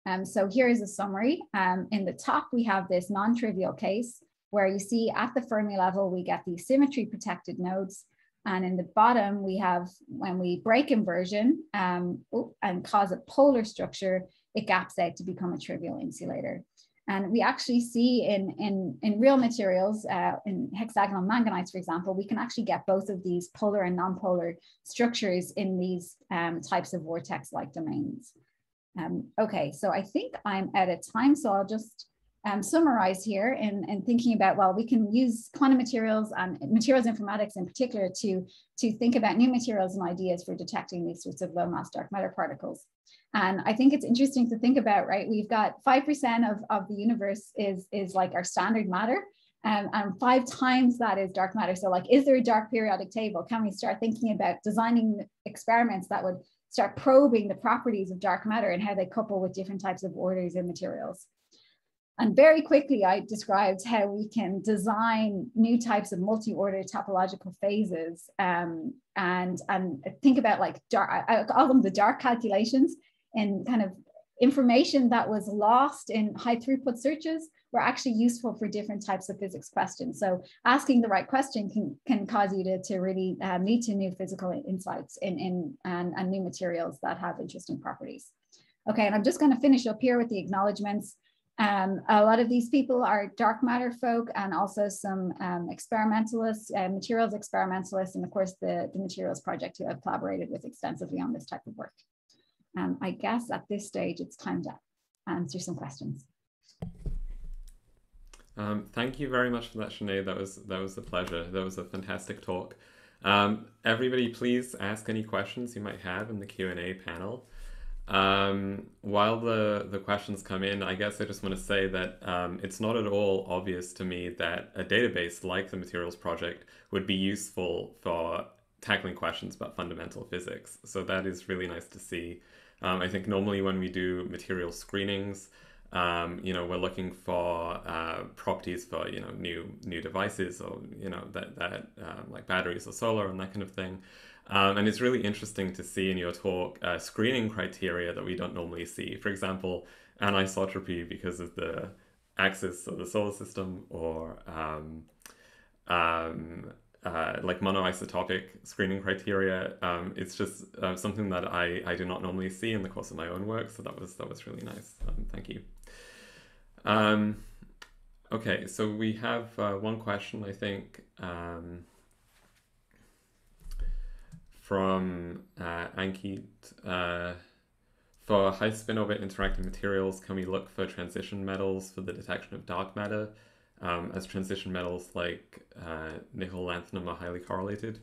Um, so here is a summary. Um, in the top, we have this non-trivial case where you see at the Fermi level, we get these symmetry protected nodes. And in the bottom, we have when we break inversion um, and cause a polar structure, it gaps out to become a trivial insulator. And we actually see in, in, in real materials, uh, in hexagonal manganites, for example, we can actually get both of these polar and nonpolar structures in these um, types of vortex-like domains. Um, okay, so I think I'm at a time, so I'll just um, summarize here in, in thinking about, well, we can use quantum materials and materials informatics in particular to, to think about new materials and ideas for detecting these sorts of low mass dark matter particles. And I think it's interesting to think about, right? We've got 5% of, of the universe is, is like our standard matter. Um, and five times that is dark matter. So like, is there a dark periodic table? Can we start thinking about designing experiments that would start probing the properties of dark matter and how they couple with different types of orders and materials? And very quickly, I described how we can design new types of multi-order topological phases um, and, and think about like dark, I call them the dark calculations and kind of information that was lost in high throughput searches were actually useful for different types of physics questions. So asking the right question can, can cause you to, to really um, lead to new physical insights in, in, and, and new materials that have interesting properties. Okay, and I'm just gonna finish up here with the acknowledgements. Um, a lot of these people are dark matter folk and also some um, experimentalists, uh, materials experimentalists, and of course the, the materials project who have collaborated with extensively on this type of work. Um, I guess at this stage, it's time to answer some questions.
Um, thank you very much for that, Sinéad. That was that was a pleasure. That was a fantastic talk. Um, everybody, please ask any questions you might have in the Q and A panel. Um, while the, the questions come in, I guess I just want to say that um, it's not at all obvious to me that a database like the Materials Project would be useful for tackling questions about fundamental physics. So that is really nice to see. Um, I think normally when we do material screenings, um, you know, we're looking for uh, properties for you know new new devices or you know that that uh, like batteries or solar and that kind of thing. Um, and it's really interesting to see in your talk uh, screening criteria that we don't normally see. For example, anisotropy because of the axis of the solar system, or um, um, uh, like monoisotopic screening criteria. Um, it's just uh, something that I, I do not normally see in the course of my own work. So that was that was really nice. Um, thank you. Um, okay, so we have uh, one question, I think. From uh, Ankit. Uh, for high spin orbit interacting materials, can we look for transition metals for the detection of dark matter, um, as transition metals like uh, nickel lanthanum are highly correlated?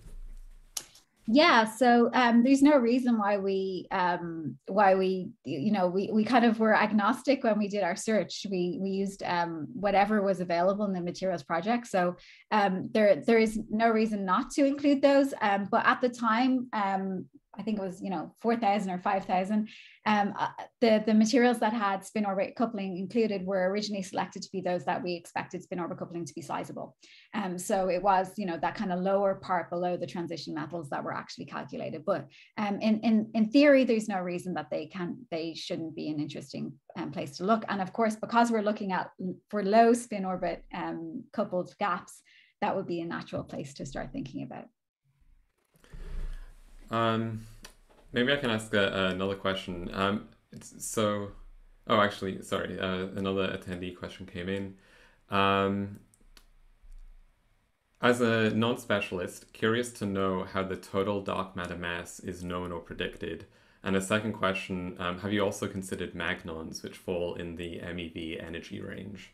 Yeah, so um, there's no reason why we um, why we you know we we kind of were agnostic when we did our search. We we used um, whatever was available in the materials project. So um, there there is no reason not to include those. Um, but at the time, um, I think it was, you know, 4,000 or 5,000. Um, uh, the, the materials that had spin orbit coupling included were originally selected to be those that we expected spin orbit coupling to be sizable. Um, so it was, you know, that kind of lower part below the transition metals that were actually calculated. But um, in, in, in theory, there's no reason that they can, they shouldn't be an interesting um, place to look. And of course, because we're looking at for low spin orbit um, coupled gaps, that would be a natural place to start thinking about.
Um, maybe I can ask a, another question. Um, so, oh, actually, sorry, uh, another attendee question came in. Um, as a non-specialist, curious to know how the total dark matter mass is known or predicted. And a second question, um, have you also considered magnons, which fall in the MeV energy range?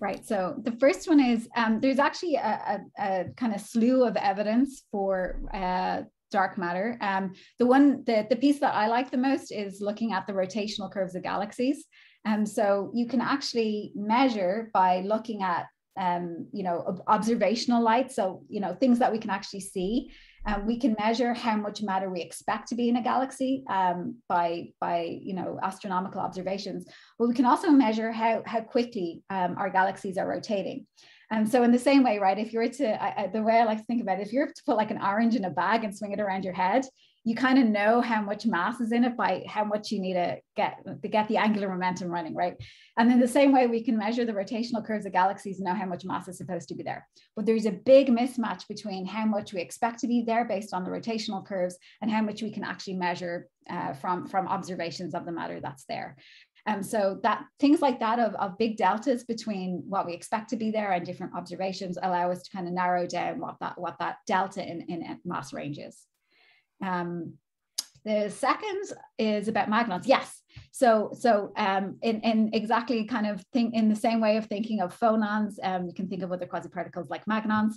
Right. So the first one is um, there's actually a, a, a, kind of slew of evidence for uh, dark matter. Um, the one, the, the piece that I like the most is looking at the rotational curves of galaxies. And um, so you can actually measure by looking at um, you know, observational light. So, you know, things that we can actually see. Um, we can measure how much matter we expect to be in a galaxy um, by, by, you know, astronomical observations. But we can also measure how, how quickly um, our galaxies are rotating. And so in the same way, right, if you were to, I, I, the way I like to think about it, if you were to put like an orange in a bag and swing it around your head, you kind of know how much mass is in it by how much you need to get to get the angular momentum running, right? And in the same way, we can measure the rotational curves of galaxies and know how much mass is supposed to be there. But there's a big mismatch between how much we expect to be there based on the rotational curves and how much we can actually measure uh, from, from observations of the matter that's there. Um, so that things like that of, of big deltas between what we expect to be there and different observations allow us to kind of narrow down what that what that delta in, in mass range is. Um, the second is about magnons. Yes. So, so um, in, in exactly kind of think in the same way of thinking of phonons, um, you can think of other quasi-particles like magnons,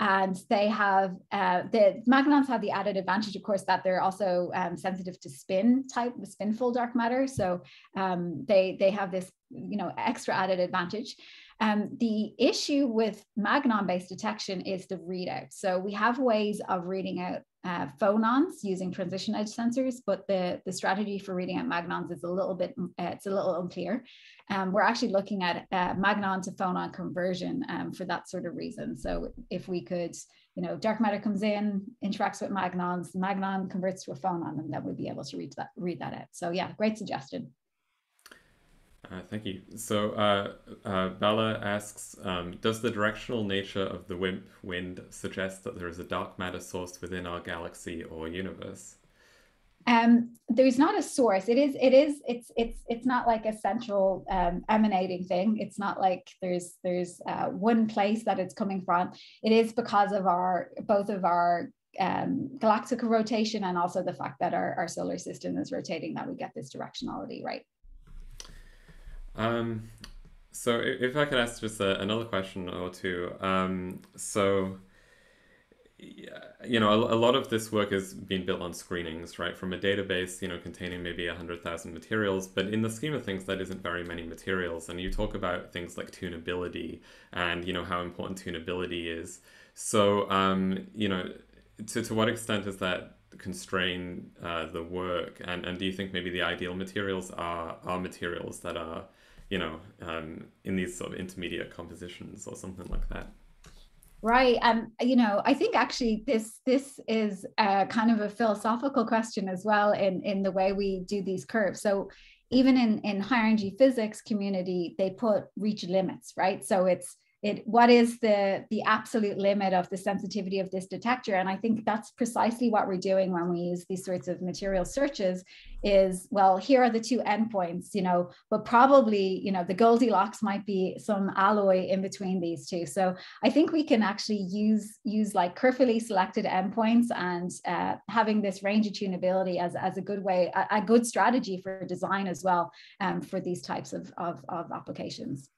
and they have uh, the magnons have the added advantage, of course, that they're also um, sensitive to spin type, spinful dark matter. So um, they they have this you know extra added advantage. Um, the issue with magnon-based detection is the readout. So we have ways of reading out uh, phonons using transition edge sensors, but the, the strategy for reading out magnons is a little bit, uh, it's a little unclear. Um, we're actually looking at uh, magnon to phonon conversion um, for that sort of reason. So if we could, you know, dark matter comes in, interacts with magnons, magnon converts to a phonon, and then we'd be able to read that, read that out. So yeah, great suggestion.
Uh, thank you. So uh, uh, Bella asks, um, does the directional nature of the WIMP wind suggest that there is a dark matter source within our galaxy or universe?
Um, there's not a source. It is. It is. It's. It's. It's not like a central um, emanating thing. It's not like there's there's uh, one place that it's coming from. It is because of our both of our um, galactic rotation and also the fact that our, our solar system is rotating that we get this directionality right.
Um, so if I could ask just a, another question or two. Um, so, you know, a, a, lot of this work has been built on screenings, right? From a database, you know, containing maybe 100,000 materials. But in the scheme of things, that isn't very many materials. And you talk about things like tunability and, you know, how important tunability is. So, um, you know, to, to what extent is that constrain uh, the work? And, and do you think maybe the ideal materials are, are materials that are you know, um, in these sort of intermediate compositions or something like that.
Right. And, you know, I think actually this this is a kind of a philosophical question as well in, in the way we do these curves. So even in, in higher energy physics community, they put reach limits, right? So it's it what is the the absolute limit of the sensitivity of this detector? And i think that's precisely what we're doing when we use these sorts of material searches is well here are the two endpoints you know but probably you know the goldilocks might be some alloy in between these two. So i think we can actually use use like carefully selected endpoints and uh, having this range of tunability as, as a good way a, a good strategy for design as well um, for these types of, of, of applications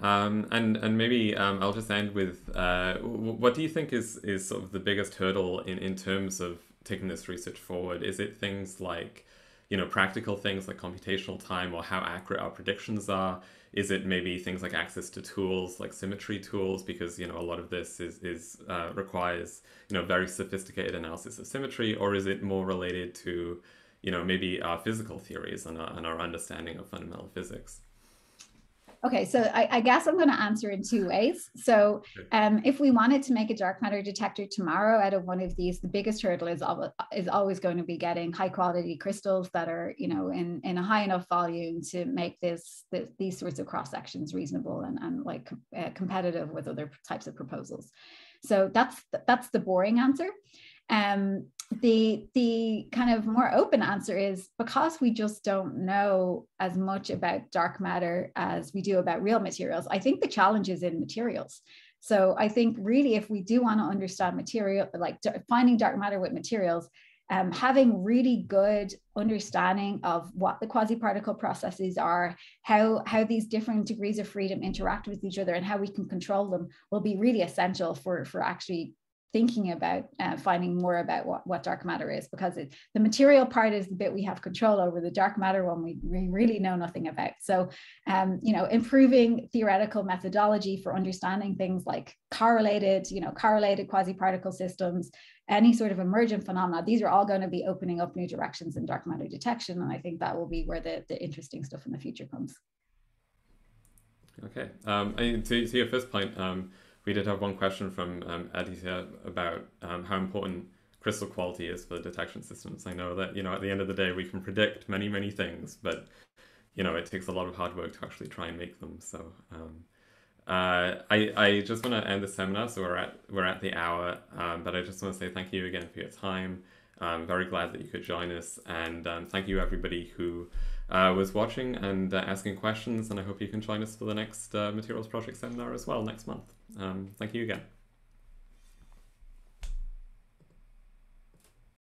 um, and and maybe um, I'll just end with uh, what do you think is is sort of the biggest hurdle in, in terms of taking this research forward? Is it things like you know practical things like computational time or how accurate our predictions are? Is it maybe things like access to tools like symmetry tools because you know a lot of this is is uh, requires you know very sophisticated analysis of symmetry, or is it more related to you know maybe our physical theories and our, and our understanding of fundamental physics?
Okay, so I, I guess I'm going to answer in two ways. So, um, if we wanted to make a dark matter detector tomorrow out of one of these, the biggest hurdle is is always going to be getting high quality crystals that are, you know, in in a high enough volume to make this, this these sorts of cross sections reasonable and and like uh, competitive with other types of proposals. So that's that's the boring answer. Um, the the kind of more open answer is because we just don't know as much about dark matter as we do about real materials. I think the challenge is in materials. So I think really, if we do want to understand material, like finding dark matter with materials, um, having really good understanding of what the quasi-particle processes are, how, how these different degrees of freedom interact with each other and how we can control them will be really essential for, for actually thinking about uh, finding more about what, what dark matter is because it, the material part is the bit we have control over the dark matter one we, we really know nothing about. So um, you know improving theoretical methodology for understanding things like correlated you know correlated quasi-particle systems any sort of emergent phenomena these are all going to be opening up new directions in dark matter detection and i think that will be where the, the interesting stuff in the future comes.
Okay um, to, to your first point um, we did have one question from um, Aditya about um, how important crystal quality is for the detection systems. I know that, you know, at the end of the day, we can predict many, many things, but, you know, it takes a lot of hard work to actually try and make them. So um, uh, I, I just want to end the seminar. So we're at, we're at the hour, um, but I just want to say thank you again for your time. I'm very glad that you could join us. And um, thank you, everybody who uh, was watching and uh, asking questions. And I hope you can join us for the next uh, Materials Project seminar as well next month. Um, thank you again.